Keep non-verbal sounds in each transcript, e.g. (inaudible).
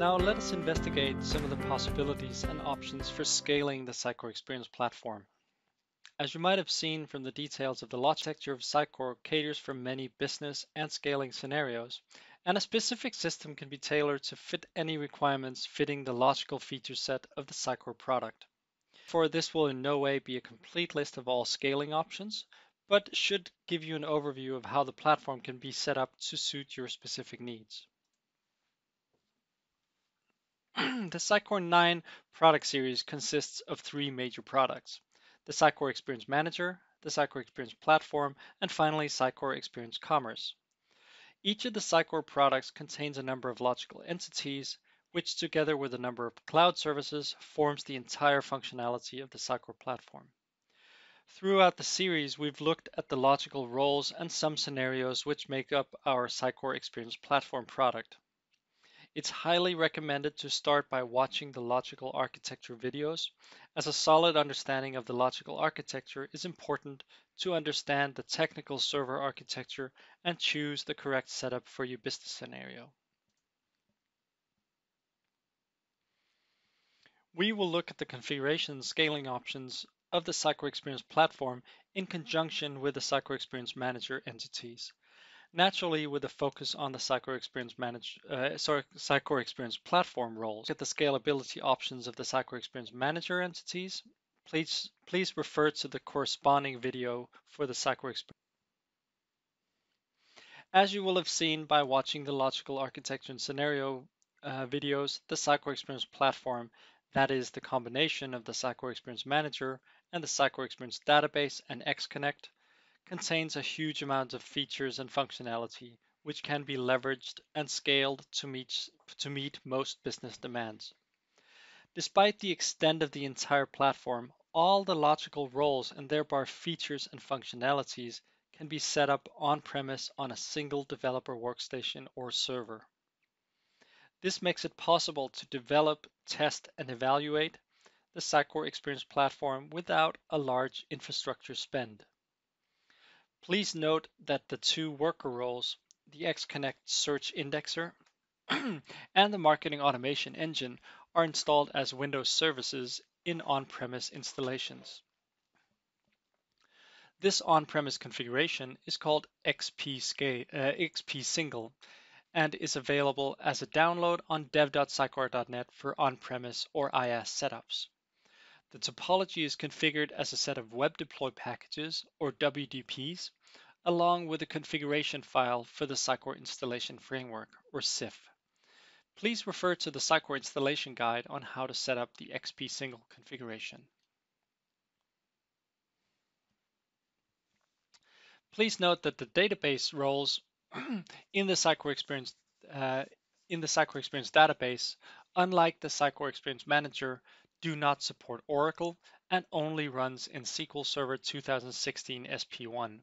Now let us investigate some of the possibilities and options for scaling the Sitecore Experience platform. As you might have seen from the details of the architecture of Sitecore caters for many business and scaling scenarios, and a specific system can be tailored to fit any requirements fitting the logical feature set of the Sitecore product. For this will in no way be a complete list of all scaling options, but should give you an overview of how the platform can be set up to suit your specific needs. (clears throat) the Sitecore 9 product series consists of three major products. The Sitecore Experience Manager, the Sitecore Experience Platform, and finally Sitecore Experience Commerce. Each of the Sitecore products contains a number of logical entities, which together with a number of cloud services forms the entire functionality of the Sitecore platform. Throughout the series, we've looked at the logical roles and some scenarios which make up our Sitecore Experience Platform product. It's highly recommended to start by watching the logical architecture videos, as a solid understanding of the logical architecture is important to understand the technical server architecture and choose the correct setup for your business scenario. We will look at the configuration and scaling options of the Sitecore Experience platform in conjunction with the Sitecore Experience Manager entities. Naturally, with a focus on the Sitecore Experience Manage, uh, sorry, Experience platform roles, at the scalability options of the Sitecore Experience Manager entities, please, please refer to the corresponding video for the Sitecore Experience. As you will have seen by watching the logical architecture and scenario uh, videos, the Sitecore Experience platform, that is the combination of the Sitecore Experience Manager and the Sitecore Experience Database and XConnect, contains a huge amount of features and functionality which can be leveraged and scaled to meet, to meet most business demands. Despite the extent of the entire platform, all the logical roles and thereby features and functionalities can be set up on-premise on a single developer workstation or server. This makes it possible to develop, test, and evaluate the Sitecore Experience platform without a large infrastructure spend. Please note that the two worker roles, the XConnect search indexer (clears throat) and the marketing automation engine are installed as Windows services in on-premise installations. This on-premise configuration is called XP, scale, uh, XP Single and is available as a download on dev.sitecore.net for on-premise or IaaS setups. The topology is configured as a set of web deploy packages or WDPs along with a configuration file for the Sitecore installation framework or SIF. Please refer to the Sitecore installation guide on how to set up the XP single configuration. Please note that the database roles (clears throat) in the Sitecore Experience uh, in the Sitecore Experience database, unlike the Sitecore Experience Manager, do not support Oracle and only runs in SQL Server 2016 SP1.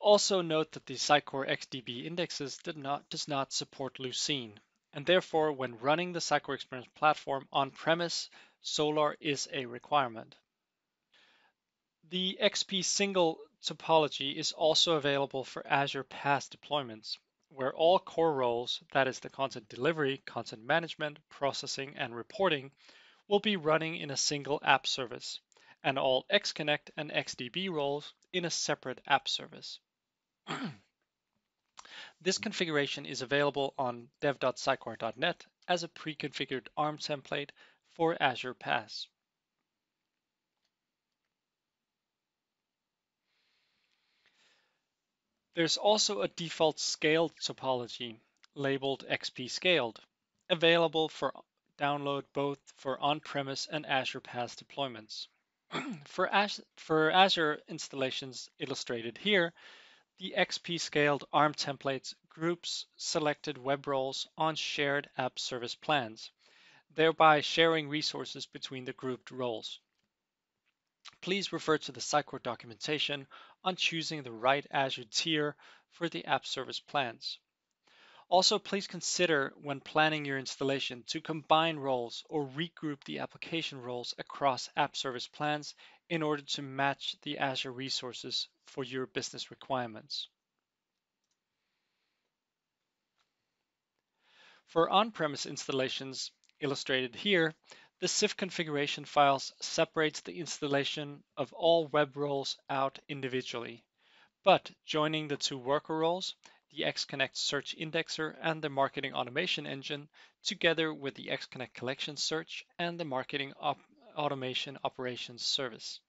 Also note that the Sitecore XDB indexes not, does not support Lucene, and therefore when running the Sitecore Experience platform on-premise, Solr is a requirement. The XP single topology is also available for Azure PaaS deployments, where all core roles, that is the content delivery, content management, processing, and reporting, will be running in a single app service, and all XConnect and XDB roles in a separate app service. (clears throat) this configuration is available on dev.sitecore.net as a pre-configured ARM template for Azure PaaS. There's also a default scaled topology labeled XP Scaled, available for download both for on-premise and Azure PaaS deployments. (clears throat) for, Az for Azure installations illustrated here, the XP scaled ARM templates groups selected web roles on shared app service plans, thereby sharing resources between the grouped roles. Please refer to the Sitecore documentation on choosing the right Azure tier for the app service plans. Also, please consider when planning your installation to combine roles or regroup the application roles across app service plans in order to match the Azure resources for your business requirements. For on-premise installations illustrated here, the SIF configuration files separates the installation of all web roles out individually. But joining the two worker roles, the XConnect search indexer and the marketing automation engine, together with the XConnect collection search and the marketing op automation operations service.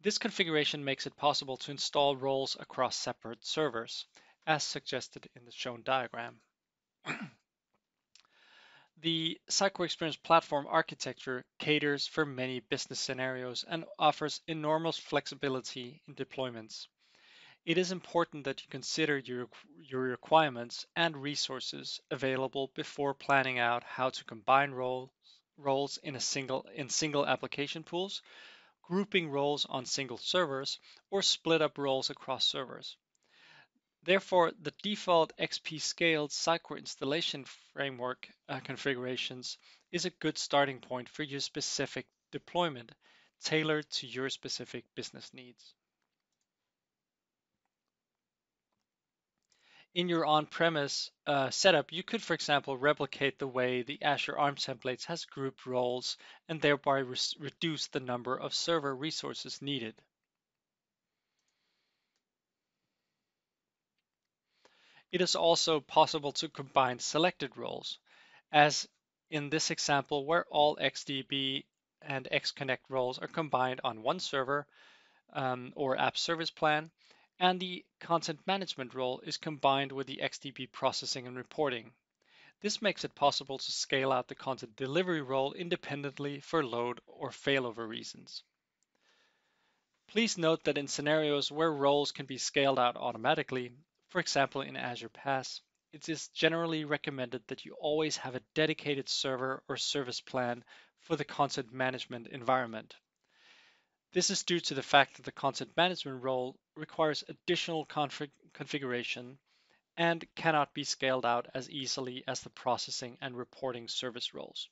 This configuration makes it possible to install roles across separate servers, as suggested in the shown diagram. (clears throat) the Sitecore Experience platform architecture caters for many business scenarios and offers enormous flexibility in deployments. It is important that you consider your, your requirements and resources available before planning out how to combine roles, roles in a single in single application pools grouping roles on single servers, or split up roles across servers. Therefore, the default XP scaled Sitecore installation framework uh, configurations is a good starting point for your specific deployment, tailored to your specific business needs. In your on-premise uh, setup, you could, for example, replicate the way the Azure ARM templates has grouped roles and thereby re reduce the number of server resources needed. It is also possible to combine selected roles, as in this example where all XDB and XConnect roles are combined on one server um, or app service plan, and the content management role is combined with the XDB processing and reporting. This makes it possible to scale out the content delivery role independently for load or failover reasons. Please note that in scenarios where roles can be scaled out automatically, for example in Azure PaaS, it is generally recommended that you always have a dedicated server or service plan for the content management environment. This is due to the fact that the content management role requires additional config configuration and cannot be scaled out as easily as the processing and reporting service roles.